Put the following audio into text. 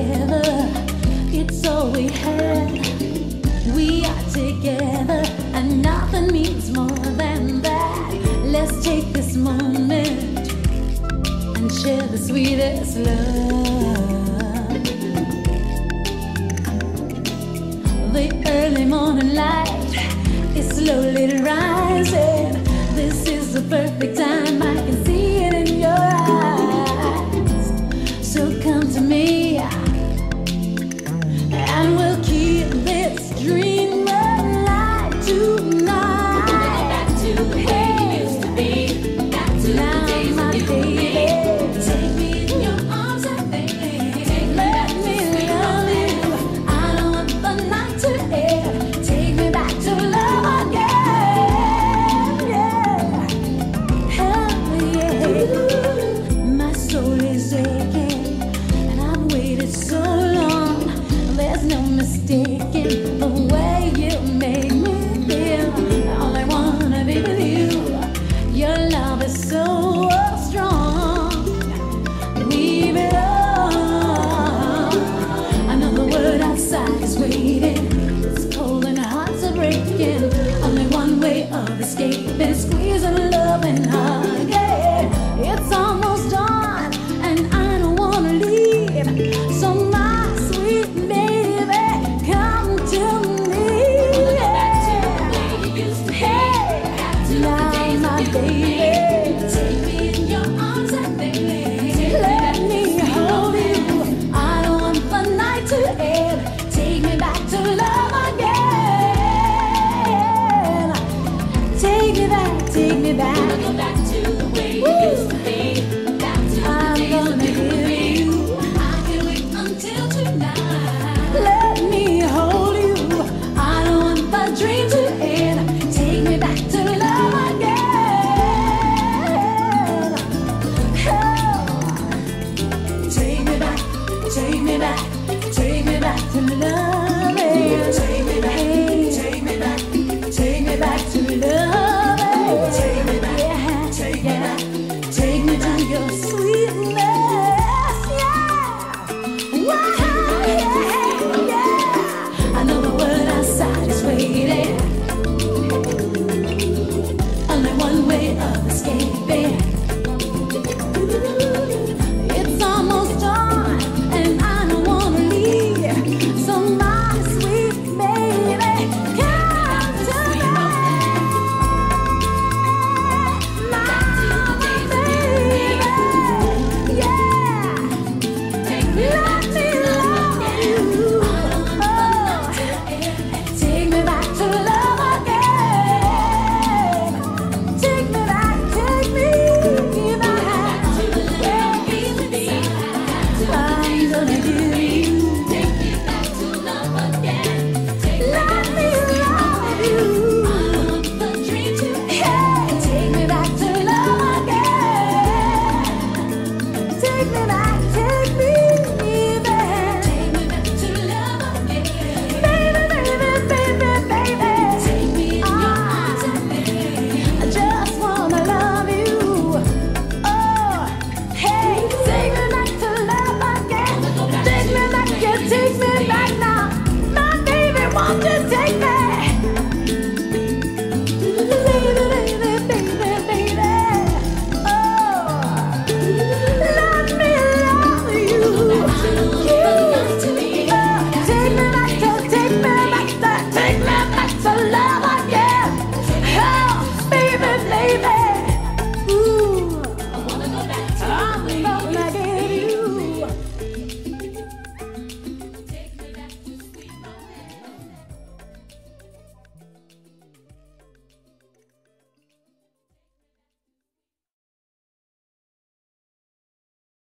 It's all we have. We are together, and nothing means more than that. Let's take this moment and share the sweetest love. The early morning light is slowly rising. This is the perfect time I can. the way you make me feel. All I wanna be with you. Your love is so strong. Leave it all. I know the world outside is waiting. It's cold and hearts are breaking. Only one way of escape is squeezing love.